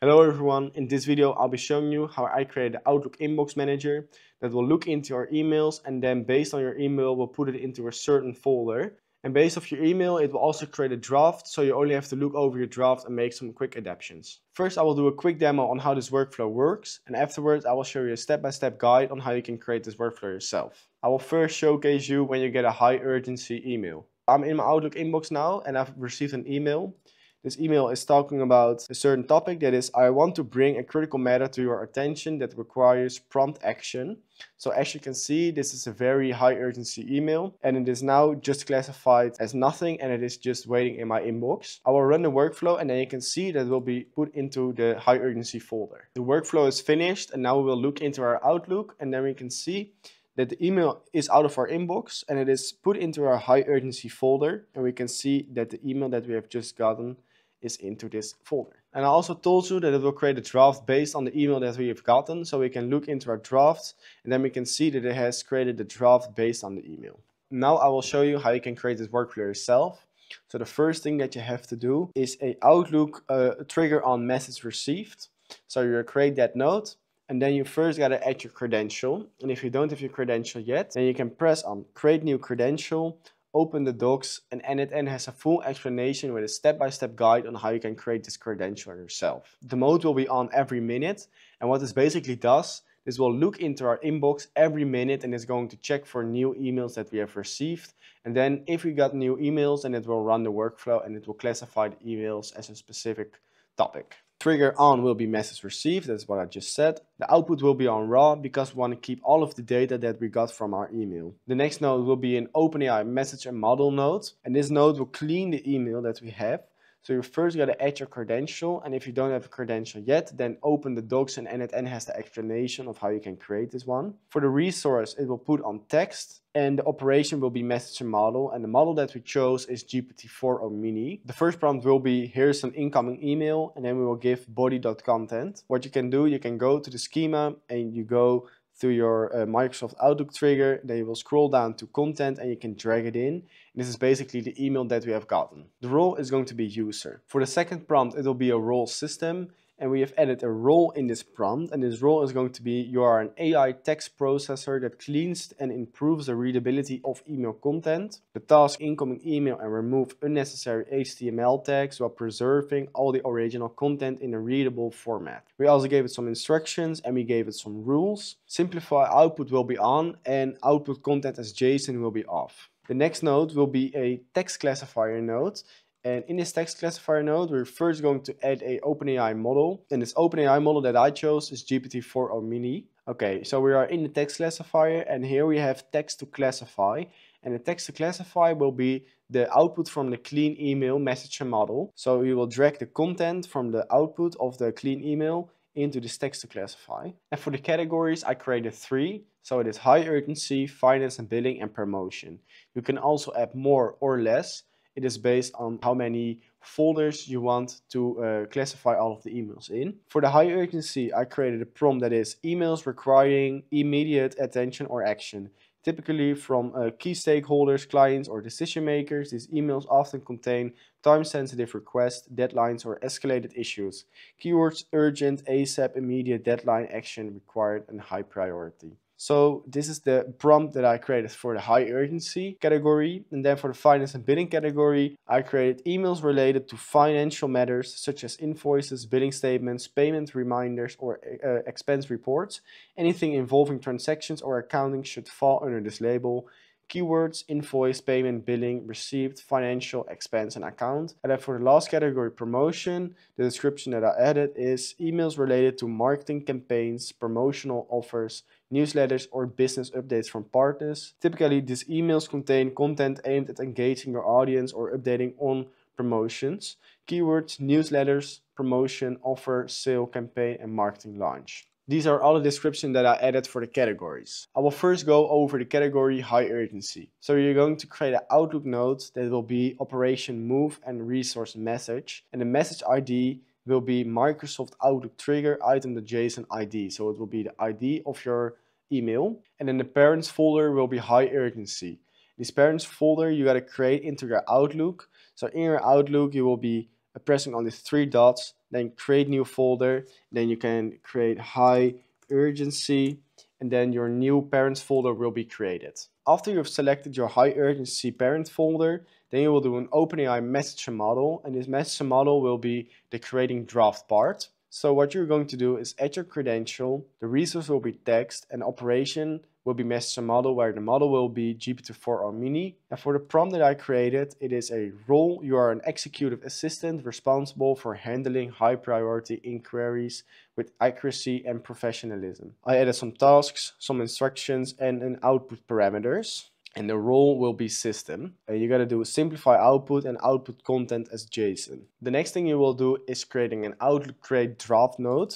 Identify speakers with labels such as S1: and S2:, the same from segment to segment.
S1: Hello everyone, in this video I'll be showing you how I created Outlook Inbox Manager that will look into your emails and then based on your email will put it into a certain folder. And based off your email it will also create a draft so you only have to look over your draft and make some quick adaptations. First I will do a quick demo on how this workflow works and afterwards I will show you a step-by-step -step guide on how you can create this workflow yourself. I will first showcase you when you get a high urgency email. I'm in my Outlook inbox now and I've received an email this email is talking about a certain topic that is, I want to bring a critical matter to your attention that requires prompt action. So as you can see, this is a very high urgency email and it is now just classified as nothing and it is just waiting in my inbox. I will run the workflow and then you can see that it will be put into the high urgency folder. The workflow is finished and now we will look into our Outlook and then we can see that the email is out of our inbox and it is put into our high urgency folder and we can see that the email that we have just gotten is into this folder. And I also told you that it will create a draft based on the email that we have gotten. So we can look into our drafts and then we can see that it has created the draft based on the email. Now I will show you how you can create this workflow yourself. So the first thing that you have to do is a Outlook uh, trigger on message received. So you create that note and then you first got to add your credential. And if you don't have your credential yet, then you can press on create new credential open the docs and n8n has a full explanation with a step-by-step -step guide on how you can create this credential yourself. The mode will be on every minute and what this basically does, this will look into our inbox every minute and is going to check for new emails that we have received and then if we got new emails then it will run the workflow and it will classify the emails as a specific topic. Trigger on will be message received, that's what I just said. The output will be on raw because we want to keep all of the data that we got from our email. The next node will be an OpenAI message and model node. And this node will clean the email that we have so you first got to add your credential and if you don't have a credential yet, then open the docs and n8n has the explanation of how you can create this one. For the resource, it will put on text and the operation will be message and model and the model that we chose is GPT-4o Mini. The first prompt will be here's an incoming email and then we will give body.content. What you can do, you can go to the schema and you go through your uh, Microsoft Outlook trigger. Then you will scroll down to content and you can drag it in. And this is basically the email that we have gotten. The role is going to be user. For the second prompt, it will be a role system and we have added a role in this prompt and this role is going to be you are an AI text processor that cleans and improves the readability of email content. The task incoming email and remove unnecessary HTML tags while preserving all the original content in a readable format. We also gave it some instructions and we gave it some rules. Simplify output will be on and output content as JSON will be off. The next node will be a text classifier node and in this text classifier node, we're first going to add a OpenAI model. And this OpenAI model that I chose is GPT-4o Mini. Okay, so we are in the text classifier and here we have text to classify. And the text to classify will be the output from the clean email message model. So we will drag the content from the output of the clean email into this text to classify. And for the categories, I created three. So it is high urgency, finance and billing, and promotion. You can also add more or less. It is based on how many folders you want to uh, classify all of the emails in. For the high urgency, I created a prompt that is emails requiring immediate attention or action. Typically from uh, key stakeholders, clients or decision makers, these emails often contain time-sensitive requests, deadlines or escalated issues. Keywords urgent, ASAP, immediate, deadline, action required and high priority. So this is the prompt that I created for the high urgency category. And then for the finance and billing category, I created emails related to financial matters such as invoices, billing statements, payment reminders, or uh, expense reports. Anything involving transactions or accounting should fall under this label keywords, invoice, payment, billing, received, financial, expense, and account. And then for the last category, promotion, the description that I added is emails related to marketing campaigns, promotional offers, newsletters, or business updates from partners. Typically, these emails contain content aimed at engaging your audience or updating on promotions, keywords, newsletters, promotion, offer, sale, campaign, and marketing launch. These are all the descriptions that I added for the categories. I will first go over the category high urgency. So you're going to create an Outlook node that will be operation move and resource message. And the message ID will be Microsoft Outlook trigger item.json ID. So it will be the ID of your email. And then the parents folder will be high urgency. This parents folder you got to create into your Outlook. So in your Outlook you will be pressing on the three dots then create new folder, then you can create high urgency, and then your new parents folder will be created. After you've selected your high urgency parent folder, then you will do an OpenAI message model, and this message model will be the creating draft part. So what you're going to do is add your credential, the resource will be text, and operation will be message model where the model will be GPT-4o Mini. And for the prompt that I created, it is a role. You are an executive assistant responsible for handling high priority inquiries with accuracy and professionalism. I added some tasks, some instructions, and an output parameters and the role will be system. And you gotta do simplify output and output content as JSON. The next thing you will do is creating an Outlook create draft node.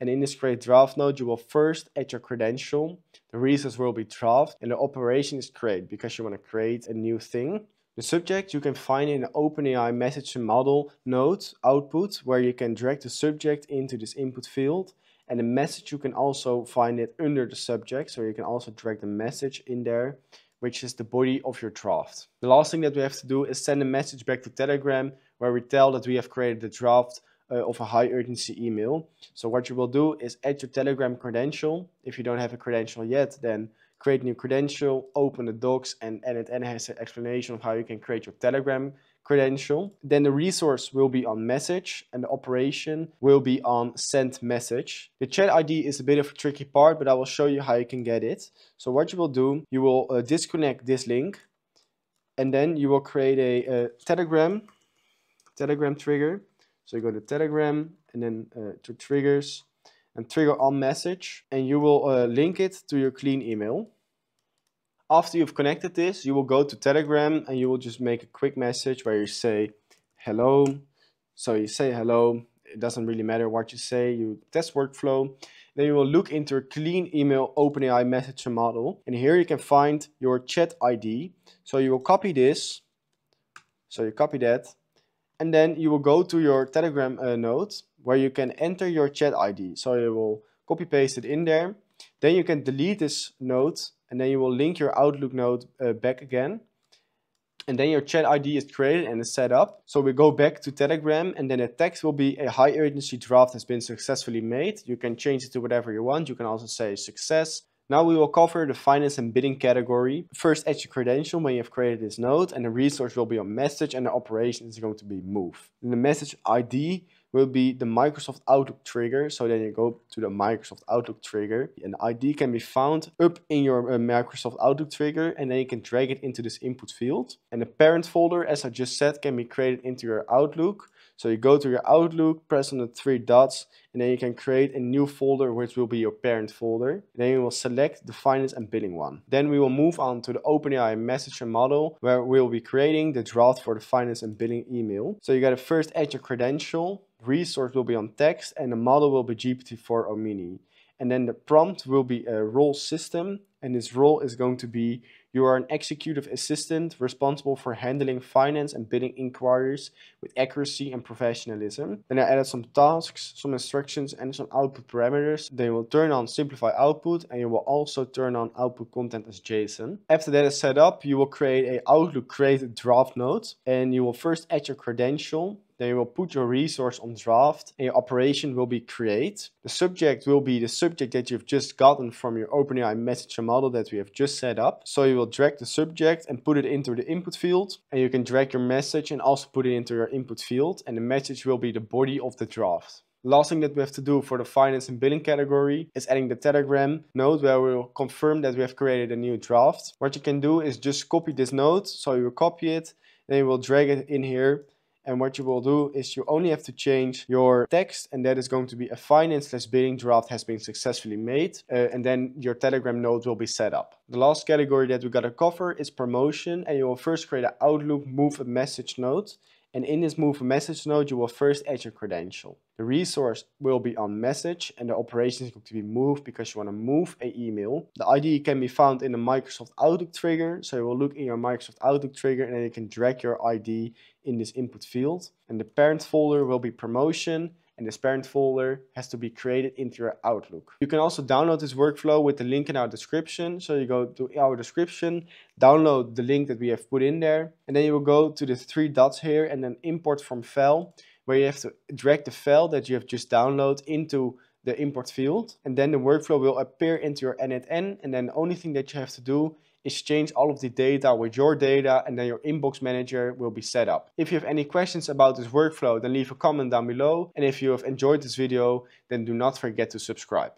S1: And in this create draft node, you will first add your credential. The resource will be draft and the operation is create because you want to create a new thing. The subject you can find in the OpenAI message model node output where you can drag the subject into this input field. And the message you can also find it under the subject so you can also drag the message in there which is the body of your draft. The last thing that we have to do is send a message back to Telegram where we tell that we have created a draft uh, of a high urgency email. So what you will do is add your Telegram credential. If you don't have a credential yet, then create a new credential, open the docs and n8n has an explanation of how you can create your Telegram credential. Then the resource will be on message and the operation will be on send message. The chat ID is a bit of a tricky part, but I will show you how you can get it. So what you will do, you will uh, disconnect this link and then you will create a, a, Telegram, Telegram trigger. So you go to Telegram and then uh, to triggers and trigger on message and you will uh, link it to your clean email. After you've connected this, you will go to Telegram and you will just make a quick message where you say hello. So you say hello. It doesn't really matter what you say. You test workflow. Then you will look into a clean email OpenAI message model. And here you can find your chat ID. So you will copy this. So you copy that. And then you will go to your Telegram uh, node where you can enter your chat ID. So you will copy paste it in there. Then you can delete this node and then you will link your Outlook node uh, back again. And then your chat ID is created and is set up. So we go back to Telegram and then the text will be a high urgency draft has been successfully made. You can change it to whatever you want. You can also say success. Now we will cover the finance and bidding category. First add your credential when you have created this node and the resource will be on message and the operation is going to be move. The message ID will be the Microsoft Outlook trigger. So then you go to the Microsoft Outlook trigger. An ID can be found up in your uh, Microsoft Outlook trigger and then you can drag it into this input field. And the parent folder, as I just said, can be created into your Outlook. So you go to your Outlook, press on the three dots, and then you can create a new folder which will be your parent folder. Then you will select the finance and billing one. Then we will move on to the OpenAI messenger model where we will be creating the draft for the finance and billing email. So you gotta first add your credential, resource will be on text, and the model will be GPT-4o Mini. And then the prompt will be a role system, and this role is going to be you are an executive assistant responsible for handling finance and bidding inquiries with accuracy and professionalism. Then I added some tasks, some instructions, and some output parameters. Then you will turn on simplify output, and you will also turn on output content as JSON. After that is set up, you will create a Outlook create draft node, and you will first add your credential then you will put your resource on draft and your operation will be create. The subject will be the subject that you've just gotten from your OpenAI messenger model that we have just set up. So you will drag the subject and put it into the input field and you can drag your message and also put it into your input field and the message will be the body of the draft. Last thing that we have to do for the finance and billing category is adding the Telegram node where we'll confirm that we have created a new draft. What you can do is just copy this node. So you will copy it, then you will drag it in here and what you will do is you only have to change your text and that is going to be a finance slash bidding draft has been successfully made. Uh, and then your Telegram node will be set up. The last category that we got to cover is promotion and you will first create an Outlook move a message node and in this move message node, you will first add your credential. The resource will be on message and the operation is going to be moved because you want to move a email. The ID can be found in the Microsoft Outlook trigger. So you will look in your Microsoft Outlook trigger and then you can drag your ID in this input field. And the parent folder will be promotion and this parent folder has to be created into your Outlook. You can also download this workflow with the link in our description. So you go to our description, download the link that we have put in there, and then you will go to the three dots here and then import from file. where you have to drag the file that you have just downloaded into the import field and then the workflow will appear into your n8n and then the only thing that you have to do is change all of the data with your data and then your inbox manager will be set up. If you have any questions about this workflow then leave a comment down below and if you have enjoyed this video then do not forget to subscribe.